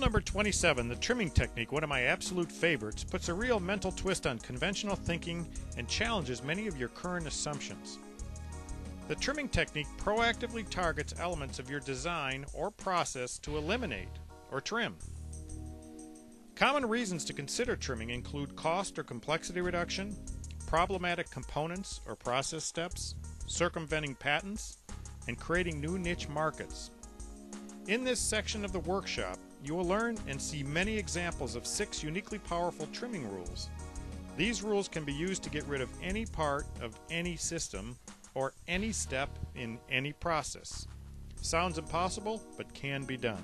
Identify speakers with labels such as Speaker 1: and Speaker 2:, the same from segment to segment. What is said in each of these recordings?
Speaker 1: number 27, the trimming technique, one of my absolute favorites, puts a real mental twist on conventional thinking and challenges many of your current assumptions. The trimming technique proactively targets elements of your design or process to eliminate or trim. Common reasons to consider trimming include cost or complexity reduction, problematic components or process steps, circumventing patents, and creating new niche markets. In this section of the workshop, you will learn and see many examples of six uniquely powerful trimming rules. These rules can be used to get rid of any part of any system or any step in any process. Sounds impossible, but can be done.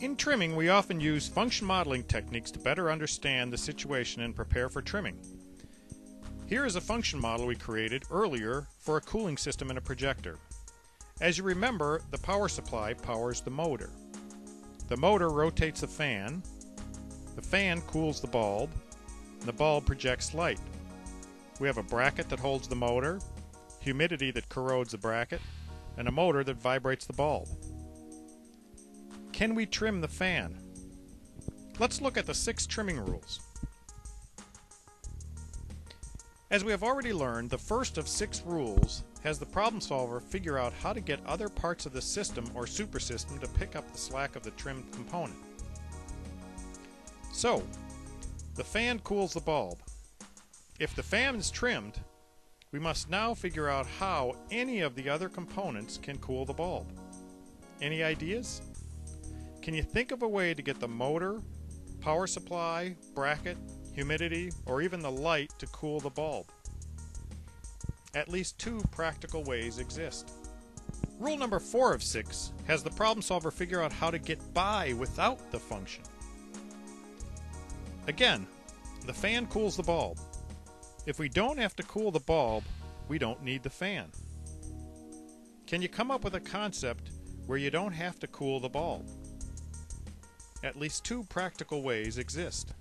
Speaker 1: In trimming, we often use function modeling techniques to better understand the situation and prepare for trimming. Here is a function model we created earlier for a cooling system and a projector. As you remember, the power supply powers the motor. The motor rotates the fan, the fan cools the bulb, and the bulb projects light. We have a bracket that holds the motor, humidity that corrodes the bracket, and a motor that vibrates the bulb. Can we trim the fan? Let's look at the six trimming rules. As we have already learned, the first of six rules has the problem solver figure out how to get other parts of the system or supersystem to pick up the slack of the trimmed component. So, the fan cools the bulb. If the fan is trimmed, we must now figure out how any of the other components can cool the bulb. Any ideas? Can you think of a way to get the motor, power supply, bracket, humidity, or even the light to cool the bulb. At least two practical ways exist. Rule number four of six has the problem solver figure out how to get by without the function. Again, the fan cools the bulb. If we don't have to cool the bulb, we don't need the fan. Can you come up with a concept where you don't have to cool the bulb? At least two practical ways exist.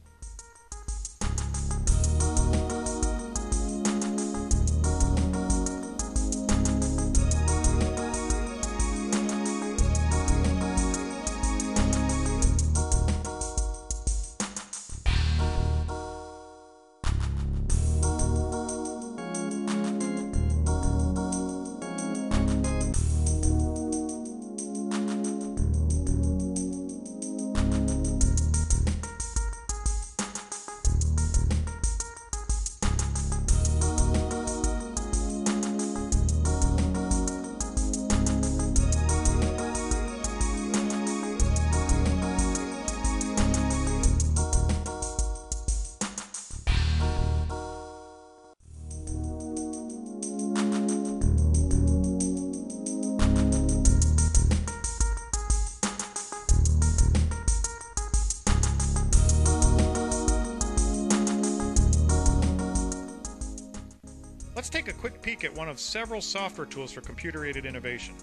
Speaker 1: Let's take a quick peek at one of several software tools for computer-aided innovation.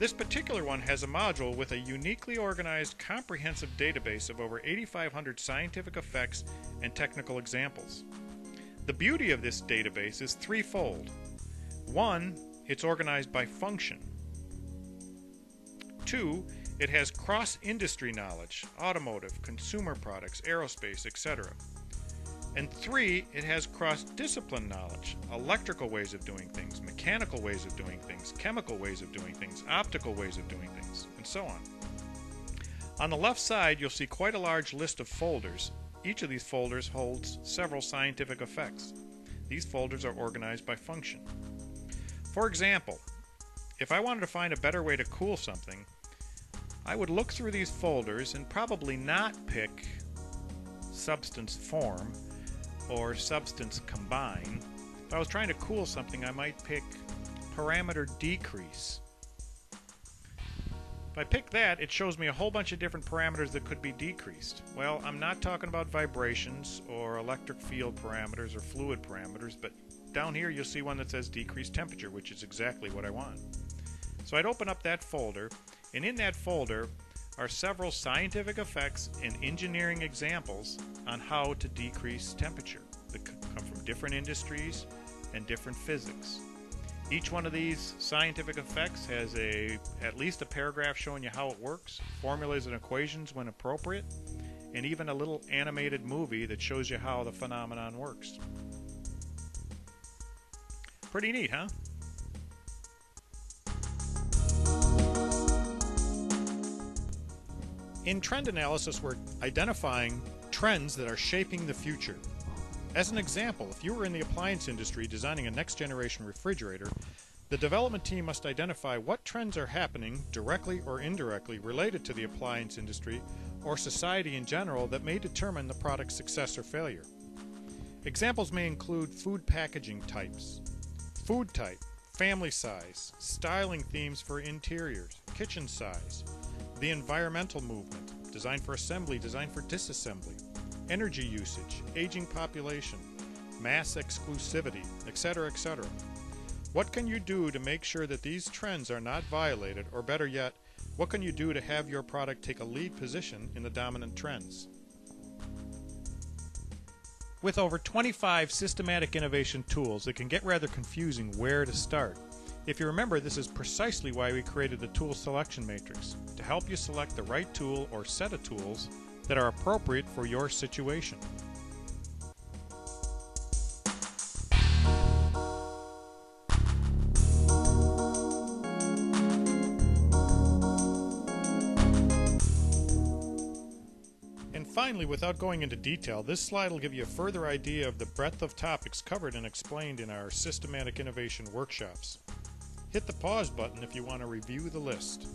Speaker 1: This particular one has a module with a uniquely organized, comprehensive database of over 8,500 scientific effects and technical examples. The beauty of this database is threefold. One, it's organized by function. Two, it has cross-industry knowledge, automotive, consumer products, aerospace, etc. And three, it has cross discipline knowledge electrical ways of doing things, mechanical ways of doing things, chemical ways of doing things, optical ways of doing things, and so on. On the left side, you'll see quite a large list of folders. Each of these folders holds several scientific effects. These folders are organized by function. For example, if I wanted to find a better way to cool something, I would look through these folders and probably not pick substance form or substance combine. If I was trying to cool something, I might pick parameter decrease. If I pick that, it shows me a whole bunch of different parameters that could be decreased. Well, I'm not talking about vibrations or electric field parameters or fluid parameters, but down here you'll see one that says decrease temperature, which is exactly what I want. So I'd open up that folder, and in that folder are several scientific effects and engineering examples on how to decrease temperature that come from different industries and different physics. Each one of these scientific effects has a at least a paragraph showing you how it works, formulas and equations when appropriate, and even a little animated movie that shows you how the phenomenon works. Pretty neat, huh? In trend analysis, we're identifying trends that are shaping the future. As an example, if you were in the appliance industry designing a next generation refrigerator, the development team must identify what trends are happening, directly or indirectly, related to the appliance industry or society in general that may determine the product's success or failure. Examples may include food packaging types, food type, family size, styling themes for interiors, kitchen size, the environmental movement, design for assembly, design for disassembly, energy usage, aging population, mass exclusivity, etc., etc. What can you do to make sure that these trends are not violated, or better yet, what can you do to have your product take a lead position in the dominant trends? With over 25 systematic innovation tools, it can get rather confusing where to start. If you remember, this is precisely why we created the tool selection matrix, to help you select the right tool or set of tools that are appropriate for your situation. And finally, without going into detail, this slide will give you a further idea of the breadth of topics covered and explained in our systematic innovation workshops. Hit the pause button if you want to review the list.